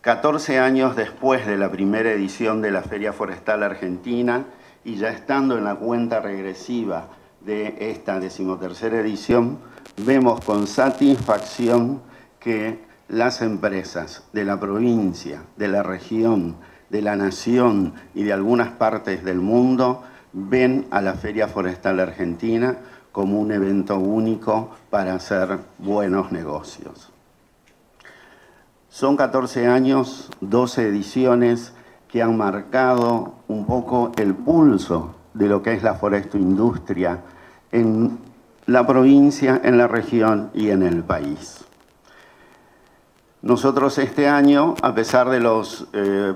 14 años después de la primera edición de la Feria Forestal Argentina y ya estando en la cuenta regresiva de esta decimotercera edición, vemos con satisfacción que las empresas de la provincia, de la región, de la nación y de algunas partes del mundo ven a la Feria Forestal Argentina como un evento único para hacer buenos negocios. Son 14 años, 12 ediciones que han marcado un poco el pulso de lo que es la forestoindustria en la provincia, en la región y en el país. Nosotros este año, a pesar de los eh,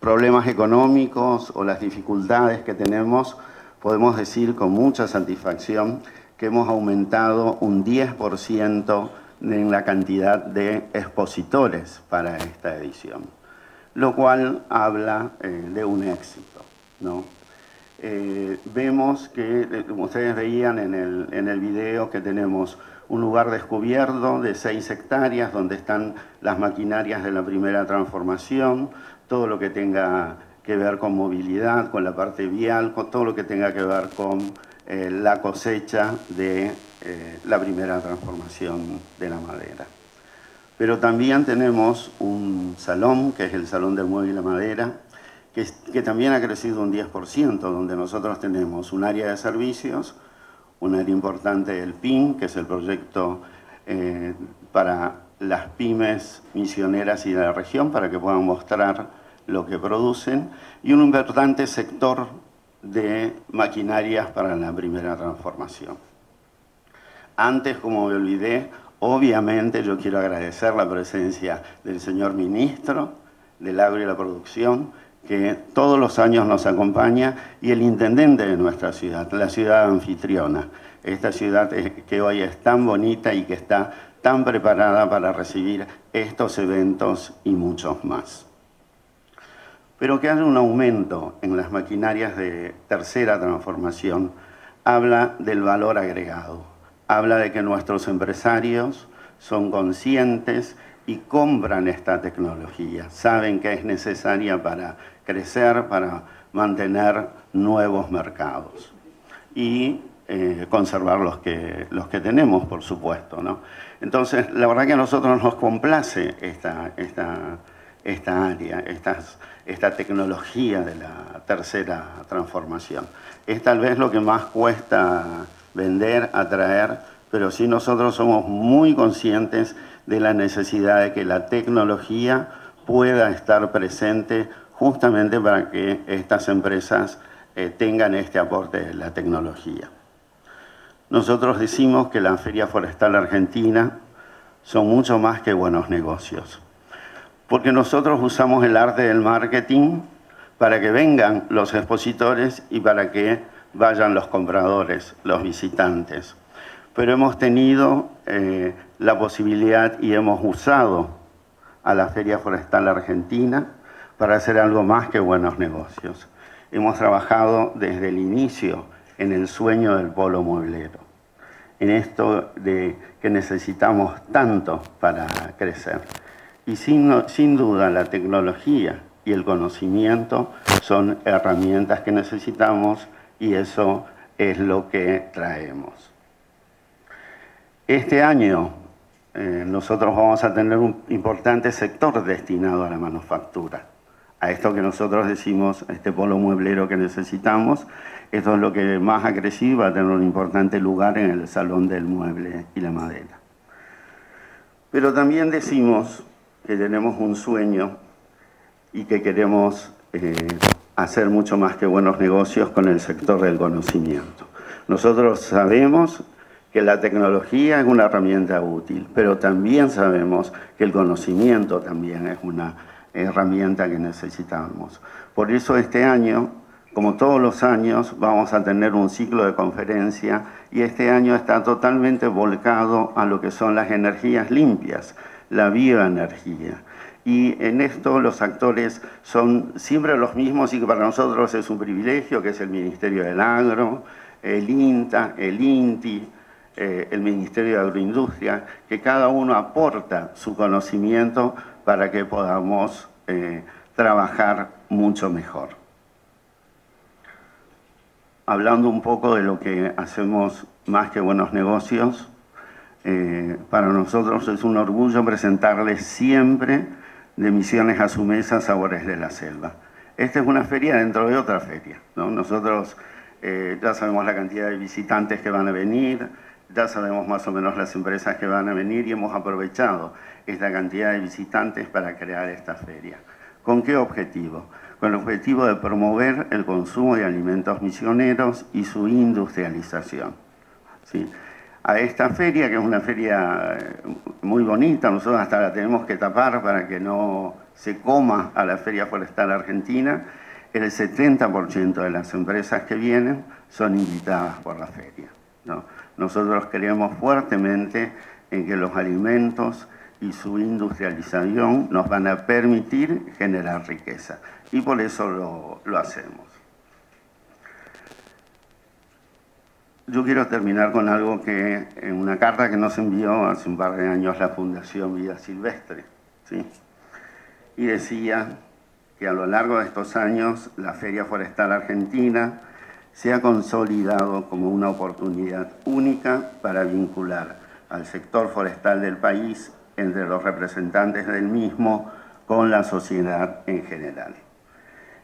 problemas económicos o las dificultades que tenemos, podemos decir con mucha satisfacción que hemos aumentado un 10% en la cantidad de expositores para esta edición, lo cual habla eh, de un éxito. ¿no? Eh, vemos que, como ustedes veían en el, en el video, que tenemos un lugar descubierto de 6 hectáreas donde están las maquinarias de la primera transformación, todo lo que tenga que ver con movilidad, con la parte vial, con todo lo que tenga que ver con eh, la cosecha de eh, la primera transformación de la madera. Pero también tenemos un salón, que es el Salón del Mueble y la Madera, que, también ha crecido un 10%, donde nosotros tenemos un área de servicios, un área importante del PIN, que es el proyecto eh, para las pymes misioneras y de la región, para que puedan mostrar lo que producen, y un importante sector de maquinarias para la primera transformación. Antes, como me olvidé, obviamente yo quiero agradecer la presencia del señor ministro del agro y la producción, que todos los años nos acompaña, y el intendente de nuestra ciudad, la ciudad anfitriona, esta ciudad que hoy es tan bonita y que está tan preparada para recibir estos eventos y muchos más. Pero que haya un aumento en las maquinarias de tercera transformación habla del valor agregado, habla de que nuestros empresarios son conscientes y compran esta tecnología, saben que es necesaria para crecer, para mantener nuevos mercados y eh, conservar los que, los que tenemos, por supuesto. ¿no? Entonces, la verdad que a nosotros nos complace esta, esta, esta área, esta tecnología de la tercera transformación. Es tal vez lo que más cuesta vender, atraer, pero sí nosotros somos muy conscientes de la necesidad de que la tecnología pueda estar presente justamente para que estas empresas eh, tengan este aporte de la tecnología. Nosotros decimos que la Feria Forestal Argentina son mucho más que buenos negocios, porque nosotros usamos el arte del marketing para que vengan los expositores y para que vayan los compradores, los visitantes. Pero hemos tenido eh, la posibilidad y hemos usado a la Feria Forestal Argentina para hacer algo más que buenos negocios. Hemos trabajado desde el inicio en el sueño del polo mueblero, en esto de que necesitamos tanto para crecer. Y sin, sin duda la tecnología y el conocimiento son herramientas que necesitamos y eso es lo que traemos. Este año eh, nosotros vamos a tener un importante sector destinado a la manufactura a esto que nosotros decimos, este polo mueblero que necesitamos. Esto es lo que más ha crecido va a tener un importante lugar en el Salón del Mueble y la Madera. Pero también decimos que tenemos un sueño y que queremos eh, hacer mucho más que buenos negocios con el sector del conocimiento. Nosotros sabemos que la tecnología es una herramienta útil, pero también sabemos que el conocimiento también es una herramienta que necesitamos. Por eso este año, como todos los años, vamos a tener un ciclo de conferencia y este año está totalmente volcado a lo que son las energías limpias, la bioenergía. Y en esto los actores son siempre los mismos y que para nosotros es un privilegio, que es el Ministerio del Agro, el INTA, el INTI, eh, el Ministerio de Agroindustria, que cada uno aporta su conocimiento para que podamos eh, trabajar mucho mejor. Hablando un poco de lo que hacemos más que buenos negocios, eh, para nosotros es un orgullo presentarles siempre de Misiones a su mesa Sabores de la Selva. Esta es una feria dentro de otra feria. Nosotros eh, ya sabemos la cantidad de visitantes que van a venir, ya sabemos más o menos las empresas que van a venir y hemos aprovechado esta cantidad de visitantes para crear esta feria. ¿Con qué objetivo? Con el objetivo de promover el consumo de alimentos misioneros y su industrialización. ¿Sí? A esta feria, que es una feria muy bonita, nosotros hasta la tenemos que tapar para que no se coma a la Feria Forestal Argentina, el 70% de las empresas que vienen son invitadas por la feria. Nosotros creemos fuertemente en que los alimentos y su industrialización nos van a permitir generar riqueza y por eso lo, lo hacemos. Yo quiero terminar con algo que en una carta que nos envió hace un par de años la Fundación Vida Silvestre, ¿sí? y decía que a lo largo de estos años la Feria Forestal Argentina se ha consolidado como una oportunidad única para vincular al sector forestal del país entre los representantes del mismo con la sociedad en general.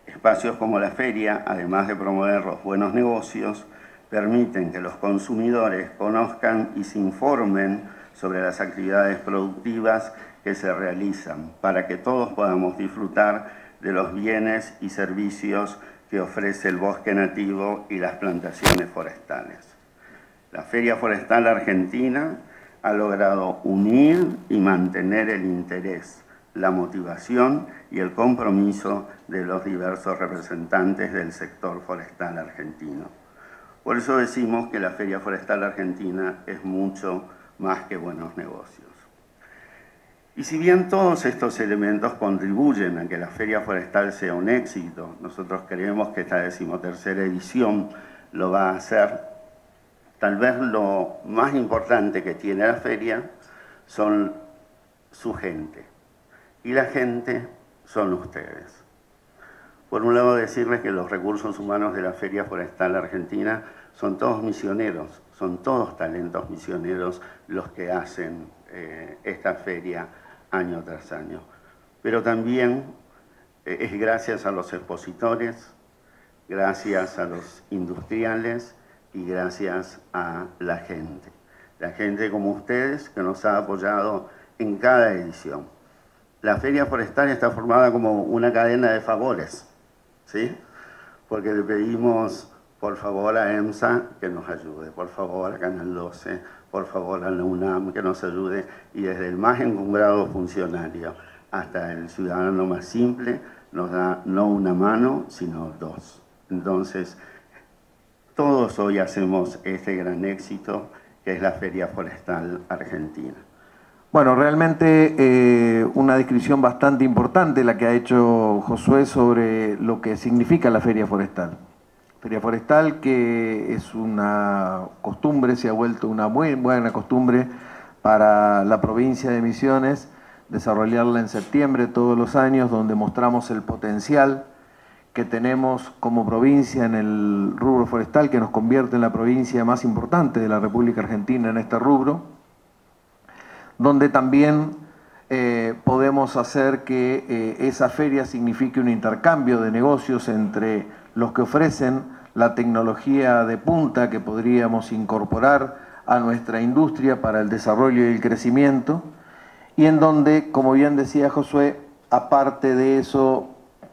Espacios como la feria, además de promover los buenos negocios, permiten que los consumidores conozcan y se informen sobre las actividades productivas que se realizan para que todos podamos disfrutar de los bienes y servicios que ofrece el bosque nativo y las plantaciones forestales. La Feria Forestal Argentina ha logrado unir y mantener el interés, la motivación y el compromiso de los diversos representantes del sector forestal argentino. Por eso decimos que la Feria Forestal Argentina es mucho más que buenos negocios. Y si bien todos estos elementos contribuyen a que la Feria Forestal sea un éxito, nosotros creemos que esta decimotercera edición lo va a hacer, tal vez lo más importante que tiene la feria son su gente. Y la gente son ustedes. Por un lado decirles que los recursos humanos de la Feria Forestal Argentina son todos misioneros, son todos talentos misioneros los que hacen eh, esta feria año tras año. Pero también eh, es gracias a los expositores, gracias a los industriales y gracias a la gente. La gente como ustedes que nos ha apoyado en cada edición. La Feria Forestal está formada como una cadena de favores, ¿sí? Porque le pedimos por favor a EMSA que nos ayude, por favor a Canal 12, por favor a la UNAM que nos ayude y desde el más encumbrado funcionario hasta el ciudadano más simple nos da no una mano sino dos. Entonces, todos hoy hacemos este gran éxito que es la Feria Forestal Argentina. Bueno, realmente eh, una descripción bastante importante la que ha hecho Josué sobre lo que significa la Feria Forestal. Feria forestal que es una costumbre, se ha vuelto una muy buena costumbre para la provincia de Misiones, desarrollarla en septiembre todos los años, donde mostramos el potencial que tenemos como provincia en el rubro forestal, que nos convierte en la provincia más importante de la República Argentina en este rubro, donde también eh, podemos hacer que eh, esa feria signifique un intercambio de negocios entre los que ofrecen la tecnología de punta que podríamos incorporar a nuestra industria para el desarrollo y el crecimiento, y en donde, como bien decía Josué, aparte de eso,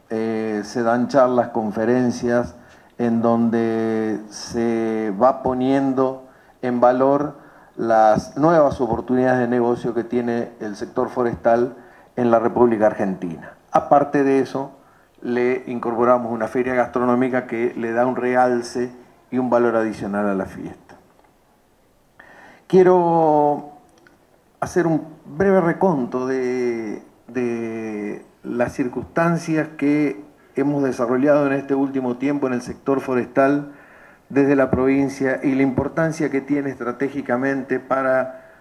eh, se dan charlas, conferencias, en donde se va poniendo en valor las nuevas oportunidades de negocio que tiene el sector forestal en la República Argentina. Aparte de eso, le incorporamos una feria gastronómica que le da un realce y un valor adicional a la fiesta. Quiero hacer un breve reconto de, las circunstancias que hemos desarrollado en este último tiempo en el sector forestal desde la provincia y la importancia que tiene estratégicamente para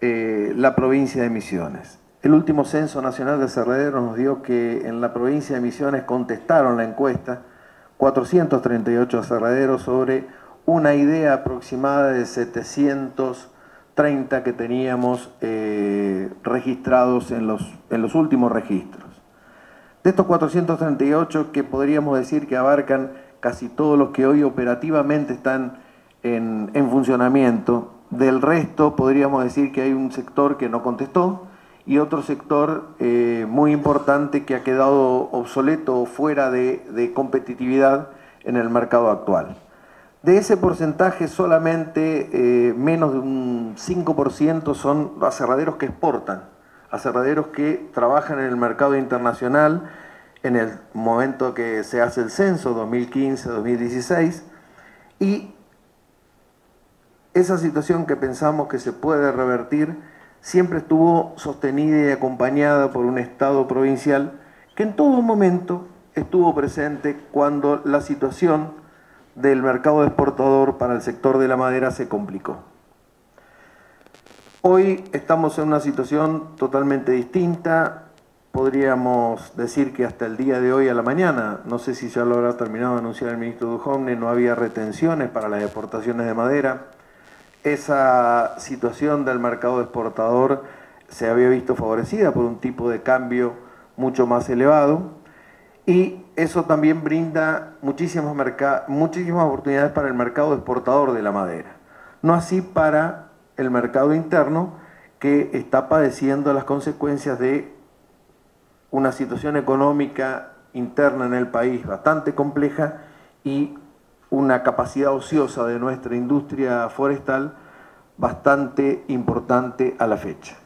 eh, la provincia de Misiones. El último censo nacional de aserraderos nos dio que en la provincia de Misiones contestaron la encuesta 438 aserraderos sobre una idea aproximada de 730 que teníamos eh, registrados en los, en los últimos registros. De estos 438 que podríamos decir que abarcan casi todos los que hoy operativamente están en, en funcionamiento, del resto podríamos decir que hay un sector que no contestó y otro sector eh, muy importante que ha quedado obsoleto o fuera de, competitividad en el mercado actual. De ese porcentaje solamente eh, menos de un 5% son aserraderos que exportan, aserraderos que trabajan en el mercado internacional en el momento que se hace el censo 2015-2016 y esa situación que pensamos que se puede revertir siempre estuvo sostenida y acompañada por un Estado provincial que en todo momento estuvo presente cuando la situación del mercado exportador para el sector de la madera se complicó. Hoy estamos en una situación totalmente distinta, podríamos decir que hasta el día de hoy a la mañana, no sé si ya lo habrá terminado de anunciar el ministro Duhovne, no había retenciones para las exportaciones de madera. Esa situación del mercado exportador se había visto favorecida por un tipo de cambio mucho más elevado y eso también brinda muchísimas, muchísimas oportunidades para el mercado exportador de la madera. No así para el mercado interno que está padeciendo las consecuencias de una situación económica interna en el país bastante compleja y una capacidad ociosa de nuestra industria forestal bastante importante a la fecha.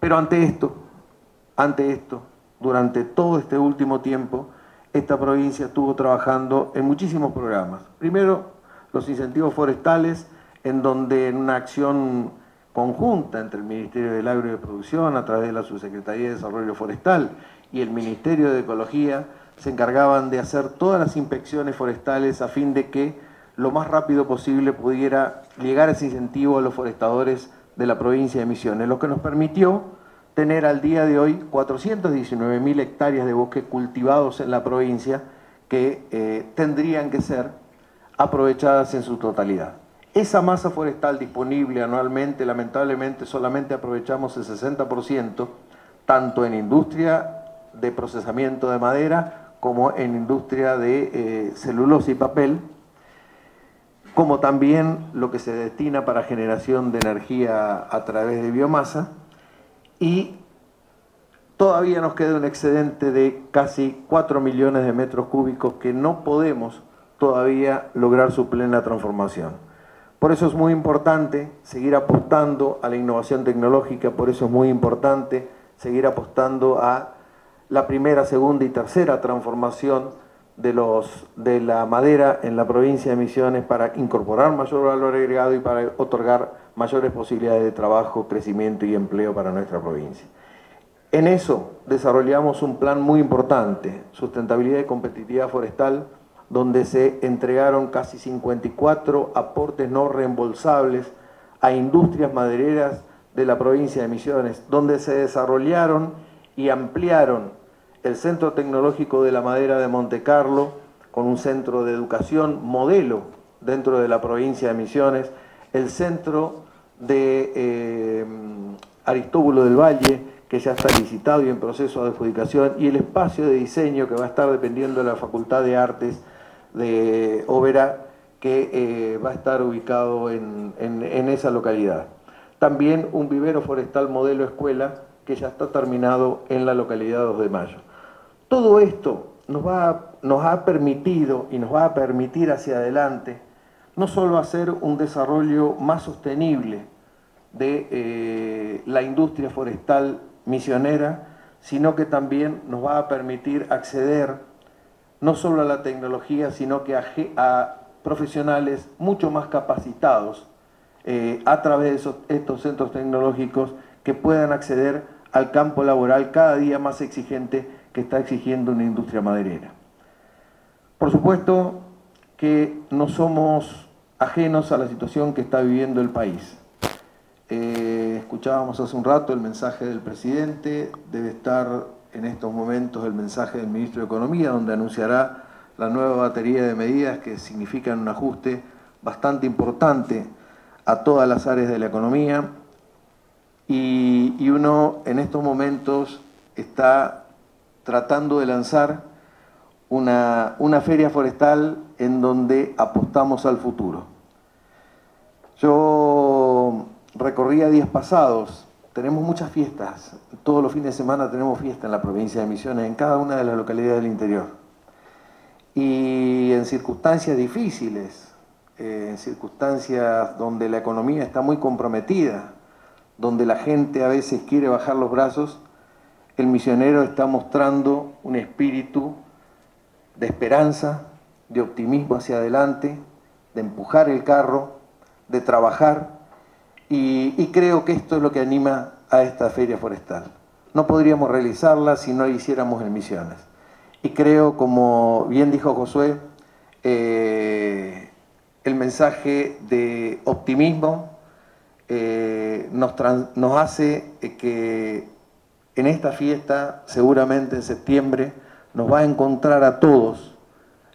Pero ante esto, ante esto, durante todo este último tiempo, esta provincia estuvo trabajando en muchísimos programas. Primero, los incentivos forestales, en donde en una acción conjunta entre el Ministerio del Agro y de Producción, a través de la Subsecretaría de Desarrollo Forestal y el Ministerio de Ecología, se encargaban de hacer todas las inspecciones forestales a fin de que lo más rápido posible pudiera llegar ese incentivo a los forestadores de la provincia de Misiones, lo que nos permitió tener al día de hoy 419.000 hectáreas de bosque cultivados en la provincia que eh, tendrían que ser aprovechadas en su totalidad. Esa masa forestal disponible anualmente, lamentablemente solamente aprovechamos el 60%, tanto en industria de procesamiento de madera como en industria de eh, celulosa y papel, como también lo que se destina para generación de energía a través de biomasa, y todavía nos queda un excedente de casi 4 millones de metros cúbicos que no podemos todavía lograr su plena transformación. Por eso es muy importante seguir apostando a la innovación tecnológica, por eso es muy importante seguir apostando a la primera, segunda y tercera transformación de, la madera en la provincia de Misiones para incorporar mayor valor agregado y para otorgar mayores posibilidades de trabajo, crecimiento y empleo para nuestra provincia. En eso desarrollamos un plan muy importante, sustentabilidad y competitividad forestal, donde se entregaron casi 54 aportes no reembolsables a industrias madereras de la provincia de Misiones, donde se desarrollaron y ampliaron el Centro Tecnológico de la Madera de Monte Carlo, con un centro de educación modelo dentro de la provincia de Misiones, el Centro de eh, Aristóbulo del Valle, que ya está licitado y en proceso de adjudicación, y el espacio de diseño que va a estar dependiendo de la Facultad de Artes de Óvera que eh, va a estar ubicado en, esa localidad. También un vivero forestal modelo escuela que ya está terminado en la localidad 2 de Mayo. Todo esto nos, va, nos ha permitido y nos va a permitir hacia adelante no solo hacer un desarrollo más sostenible de eh, la industria forestal misionera, sino que también nos va a permitir acceder no solo a la tecnología, sino que a, profesionales mucho más capacitados eh, a través de estos centros tecnológicos que puedan acceder al campo laboral cada día más exigente que está exigiendo una industria maderera. Por supuesto que no somos ajenos a la situación que está viviendo el país. Eh, escuchábamos hace un rato el mensaje del presidente, debe estar en estos momentos el mensaje del ministro de Economía, donde anunciará la nueva batería de medidas que significan un ajuste bastante importante a todas las áreas de la economía y, uno en estos momentos está tratando de lanzar una, una feria forestal en donde apostamos al futuro. Yo recorría días pasados, tenemos muchas fiestas, todos los fines de semana tenemos fiesta en la provincia de Misiones, en cada una de las localidades del interior. Y en circunstancias difíciles, eh, en circunstancias donde la economía está muy comprometida, donde la gente a veces quiere bajar los brazos, el misionero está mostrando un espíritu de esperanza, de optimismo hacia adelante, de empujar el carro, de trabajar, y, creo que esto es lo que anima a esta feria forestal. No podríamos realizarla si no hiciéramos en Misiones. Y creo, como bien dijo Josué, eh, el mensaje de optimismo eh, nos, hace que en esta fiesta, seguramente en septiembre, nos va a encontrar a todos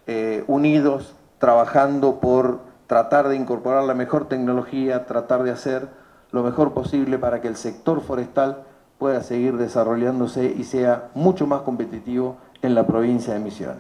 eh, unidos, trabajando por tratar de incorporar la mejor tecnología, tratar de hacer lo mejor posible para que el sector forestal pueda seguir desarrollándose y sea mucho más competitivo en la provincia de Misiones.